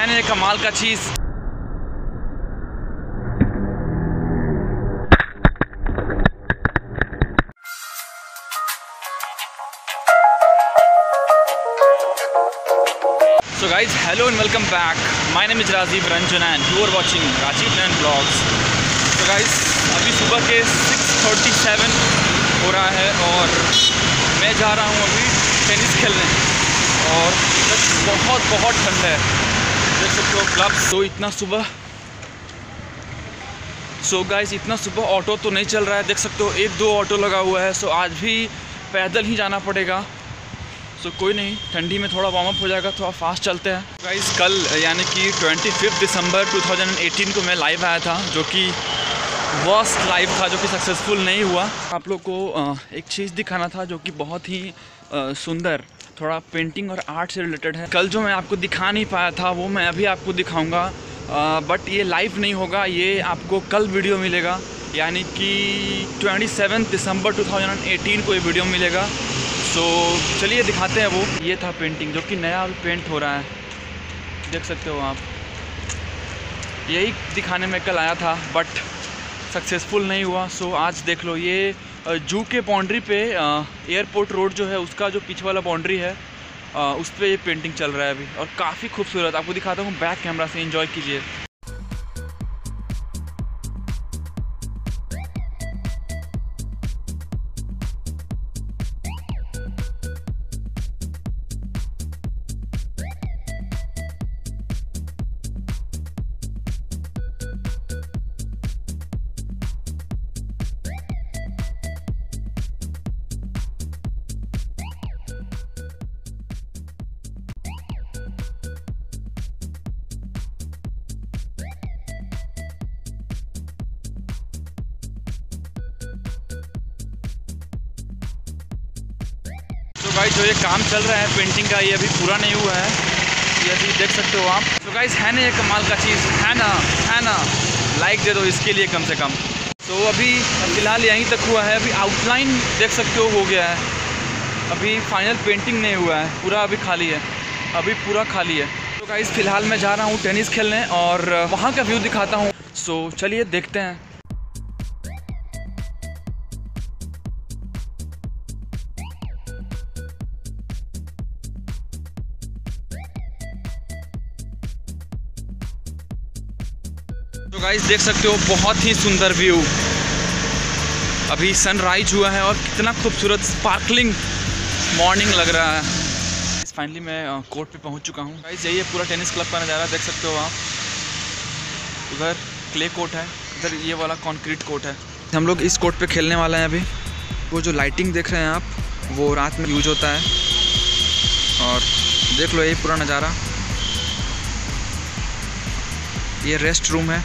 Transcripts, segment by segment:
Fan है कमाल का चीज़। So guys hello and welcome back my name is Rajeev Ranjan and you are watching Rajeev Nain blogs so guys अभी सुबह के 6:37 हो रहा है और मैं जा रहा हूँ अभी टेनिस खेलने। और बहुत बहुत ठंड है। देख सकते हो ग्लव्स तो इतना सुबह सो so गाइस इतना सुबह ऑटो तो नहीं चल रहा है। देख सकते हो एक दो ऑटो लगा हुआ है। सो so आज भी पैदल ही जाना पड़ेगा। सो so, कोई नहीं ठंडी में थोड़ा वार्म अप हो जाएगा थोड़ा फास्ट चलते हैं। गाइस कल यानी कि 25 दिसंबर 2018 को मैं लाइव आया था जो कि वर्स्ट लाइव था जो कि सक्सेसफुल नहीं हुआ। आप लोग को एक चीज़ दिखाना था जो कि बहुत ही सुंदर थोड़ा पेंटिंग और आर्ट से रिलेटेड है। कल जो मैं आपको दिखा नहीं पाया था वो मैं अभी आपको दिखाऊँगा। बट ये लाइव नहीं होगा ये आपको कल वीडियो मिलेगा। यानी कि ट्वेंटी दिसंबर 2018 को ये वीडियो मिलेगा। सो so, चलिए दिखाते हैं वो। ये था पेंटिंग जो कि नया पेंट हो रहा है। देख सकते हो आप। यही दिखाने में कल आया था बट सक्सेसफुल नहीं हुआ। सो so, आज देख लो ये जू के बाउंड्री पे एयरपोर्ट रोड जो है, उसका जो पीछे वाला बाउंड्री है उस पर ये पेंटिंग चल रहा है अभी। और काफ़ी खूबसूरत, आपको दिखाता हूँ बैक कैमरा से इंजॉय कीजिए। गाइस जो ये काम चल रहा है पेंटिंग का, ये अभी पूरा नहीं हुआ है। ये अभी देख सकते हो आप। तो गाइस है ना ये कमाल का चीज़? है ना है ना। लाइक दे दो इसके लिए कम से कम। तो अभी फ़िलहाल यहीं तक हुआ है। अभी आउटलाइन देख सकते हो हो गया है। अभी फाइनल पेंटिंग नहीं हुआ है। पूरा अभी खाली है। अभी पूरा खाली है। तो गाइस फ़िलहाल मैं जा रहा हूँ टेनिस खेलने और वहाँ का व्यू दिखाता हूँ। सो चलिए देखते हैं। तो गाइस देख सकते हो, बहुत ही सुंदर व्यू अभी सनराइज हुआ है और कितना खूबसूरत स्पार्कलिंग मॉर्निंग लग रहा है. फाइनली मैं कोर्ट पे पहुँच चुका हूँ. गाइस यही है, पूरा टेनिस क्लब का नज़ारा, देख सकते हो आप. उधर क्ले कोर्ट है इधर ये वाला कंक्रीट कोर्ट है. हम लोग इस कोर्ट पे खेलने वाले हैं अभी. वो जो लाइटिंग देख रहे हैं आप, वो रात में यूज़ होता है. और देख लो ये पूरा नज़ारा. ये रेस्ट रूम है.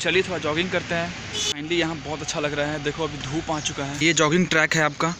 चलिए थोड़ा जॉगिंग करते हैं। फाइनली यहाँ बहुत अच्छा लग रहा है। देखो अभी धूप आ चुका है। ये जॉगिंग ट्रैक है आपका।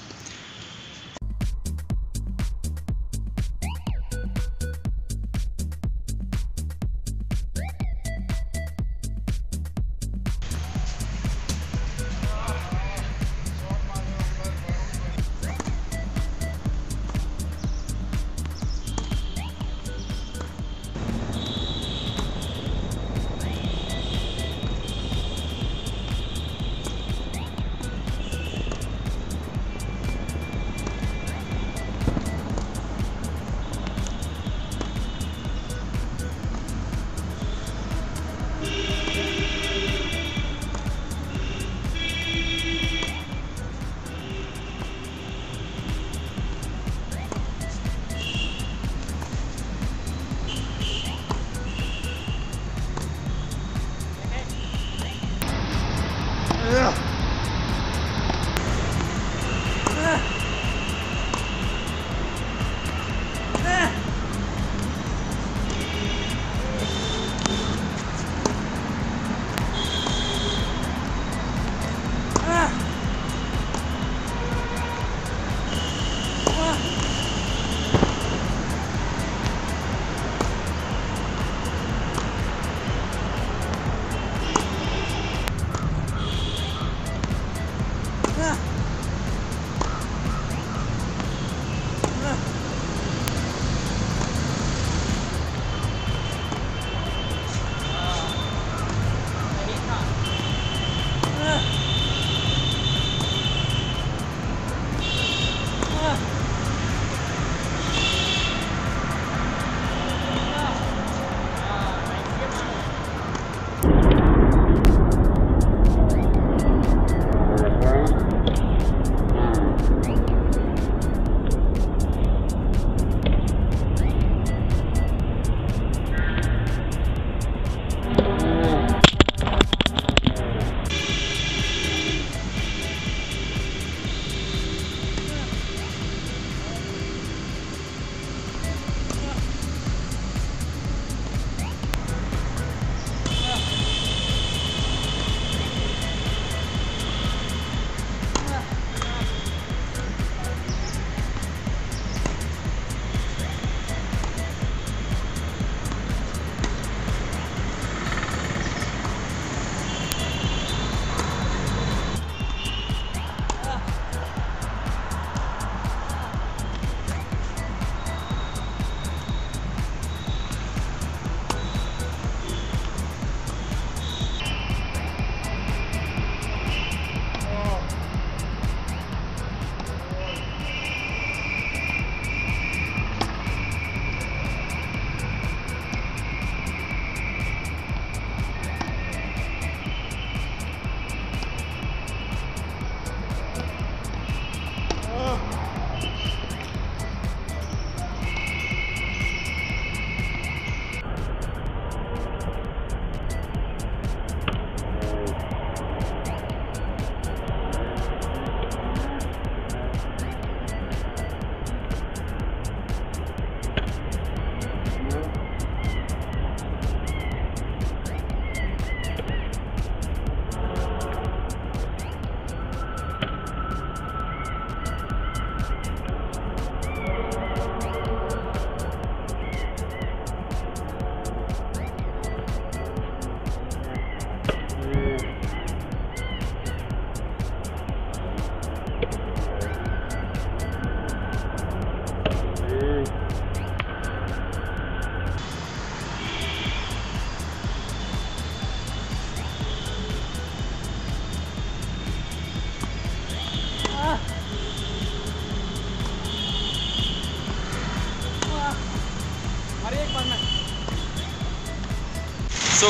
सो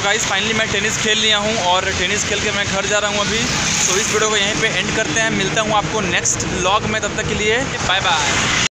गाइज़ फाइनली मैं टेनिस खेल लिया हूँ और टेनिस खेल के मैं घर जा रहा हूँ अभी। तो इस वीडियो को यहीं पे एंड करते हैं। मिलता हूँ आपको नेक्स्ट व्लॉग में, तब तक के लिए बाय बाय